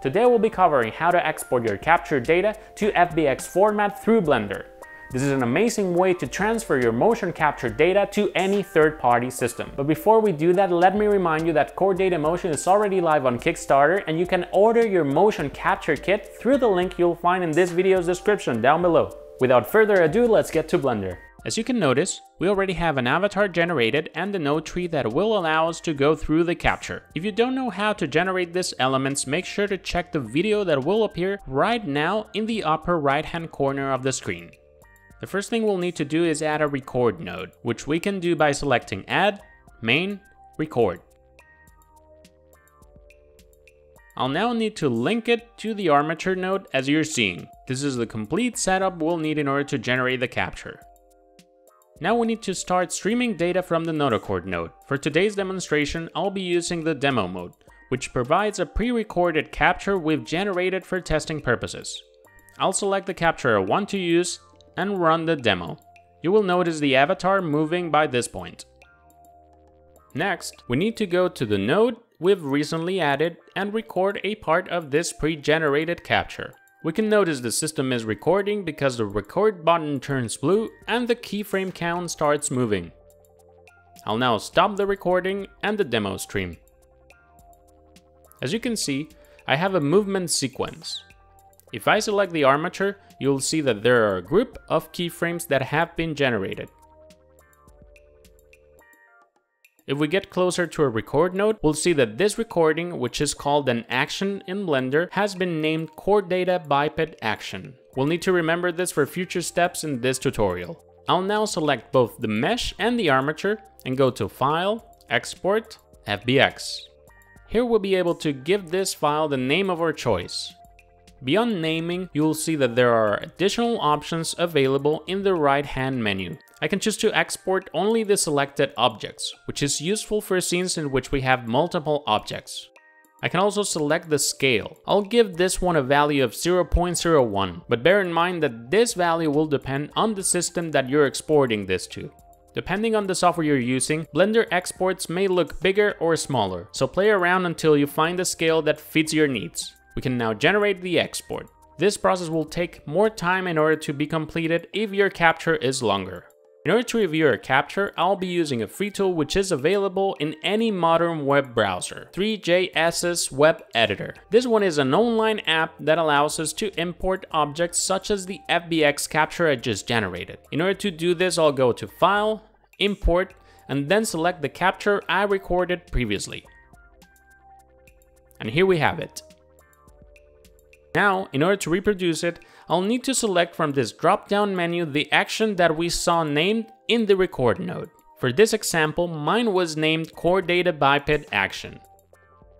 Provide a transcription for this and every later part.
Today we'll be covering how to export your captured data to FBX format through Blender. This is an amazing way to transfer your motion capture data to any third-party system. But before we do that, let me remind you that Chordata Motion is already live on Kickstarter and you can order your motion capture kit through the link you'll find in this video's description down below. Without further ado, let's get to Blender. As you can notice, we already have an avatar generated and a node tree that will allow us to go through the capture. If you don't know how to generate these elements, make sure to check the video that will appear right now in the upper right hand corner of the screen. The first thing we'll need to do is add a record node, which we can do by selecting add, main, record. I'll now need to link it to the armature node as you're seeing. This is the complete setup we'll need in order to generate the capture. Now we need to start streaming data from the notochord node. For today's demonstration, I'll be using the demo mode, which provides a pre-recorded capture we've generated for testing purposes. I'll select the capture I want to use and run the demo. You will notice the avatar moving by this point. Next, we need to go to the node we've recently added and record a part of this pre-generated capture. We can notice the system is recording because the record button turns blue and the keyframe count starts moving. I'll now stop the recording and the demo stream. As you can see, I have a movement sequence. If I select the armature, you'll see that there are a group of keyframes that have been generated. If we get closer to a record node, we'll see that this recording, which is called an action in Blender, has been named Chordata Biped Action. We'll need to remember this for future steps in this tutorial. I'll now select both the mesh and the armature and go to File, Export, FBX. Here we'll be able to give this file the name of our choice. Beyond naming, you will see that there are additional options available in the right hand menu. I can choose to export only the selected objects, which is useful for scenes in which we have multiple objects. I can also select the scale. I'll give this one a value of 0.01, but bear in mind that this value will depend on the system that you're exporting this to. Depending on the software you're using, Blender exports may look bigger or smaller, so play around until you find a scale that fits your needs. We can now generate the export. This process will take more time in order to be completed if your capture is longer. In order to review our capture, I'll be using a free tool which is available in any modern web browser, Three.js's Web Editor. This one is an online app that allows us to import objects such as the FBX capture I just generated. In order to do this, I'll go to File, Import, and then select the capture I recorded previously. And here we have it. Now, in order to reproduce it, I'll need to select from this drop-down menu the action that we saw named in the record node. For this example, mine was named Chordata Biped Action.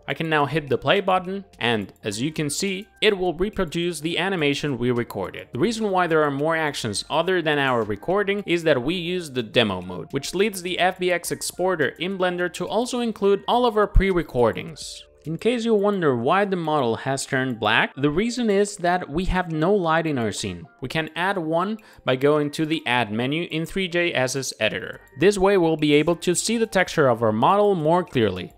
I can now hit the play button and, as you can see, it will reproduce the animation we recorded. The reason why there are more actions other than our recording is that we use the demo mode, which leads the FBX exporter in Blender to also include all of our pre-recordings. In case you wonder why the model has turned black, the reason is that we have no light in our scene. We can add one by going to the add menu in Three.js's editor. This way we'll be able to see the texture of our model more clearly.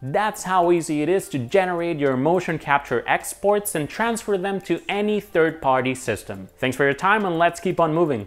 That's how easy it is to generate your motion capture exports and transfer them to any third-party system. Thanks for your time and let's keep on moving.